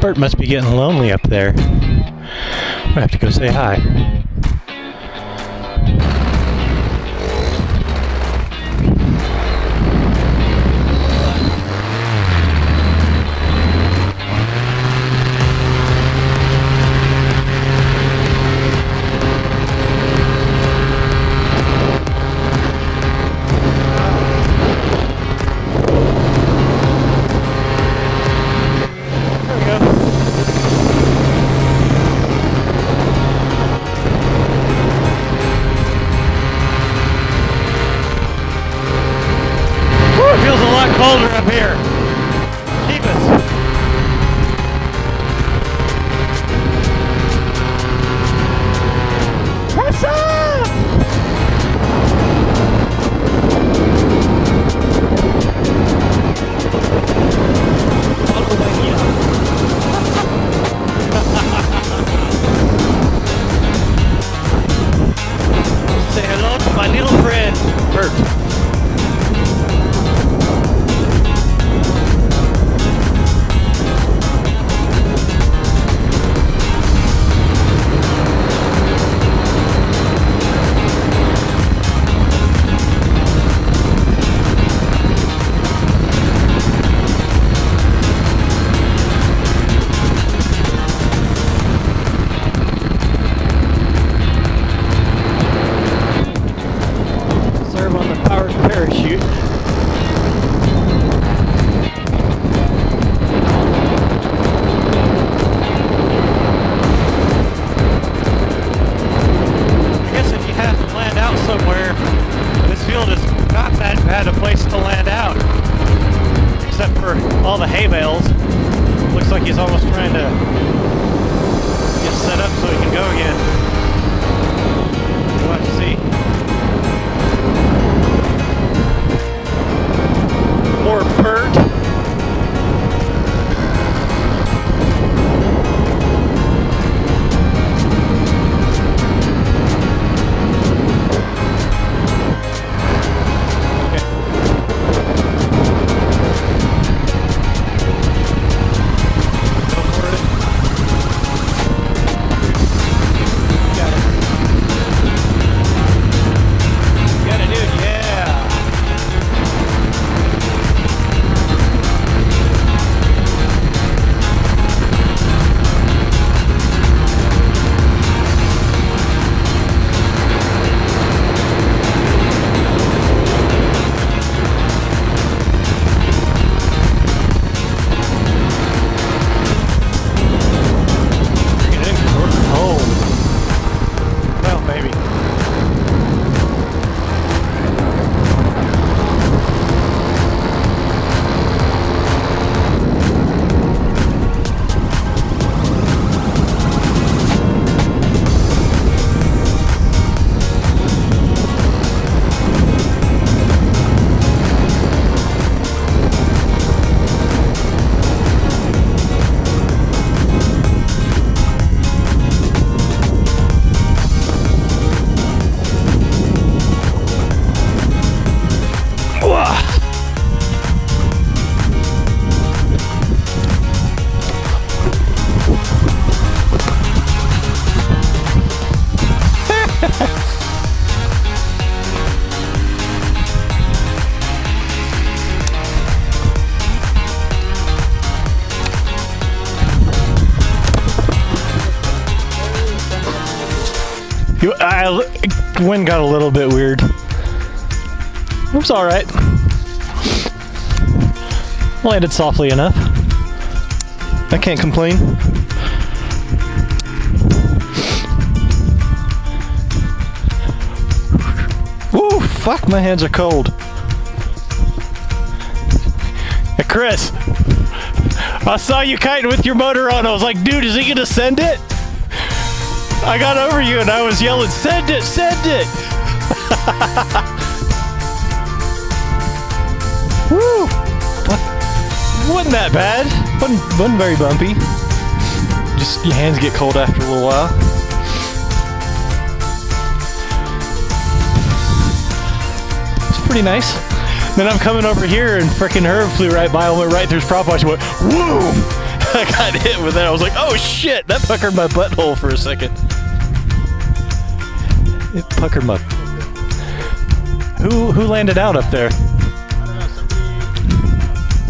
Bert must be getting lonely up there. I have to go say hi. My little friend, Bert. On the powered parachute. I guess if you have to land out somewhere, this field is not that bad a place to land out. Except for all the hay bales. Looks like he's almost trying to get set up so he can go again. I, wind got a little bit weird. It was alright. Landed softly enough. I can't complain. Woo! Fuck, my hands are cold. Hey, Chris! I saw you kiting with your motor on. I was like, dude, is he gonna send it? I got over you and I was yelling, send it, send it! Woo! Wa- Wasn't that bad. Wasn't, wasn't very bumpy. Just your hands get cold after a little while. It's pretty nice. Then I'm coming over here and frickin' Herb flew right by and went right through his prop wash and went, whoom! I got hit with that. I was like, oh shit, that puckered my butthole for a second. It puckered my. Who who landed out up there?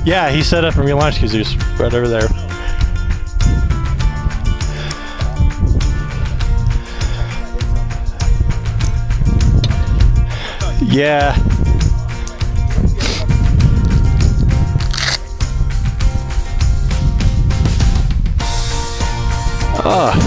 Yeah, he set up and relaunched because he was right over there. Yeah. Ah.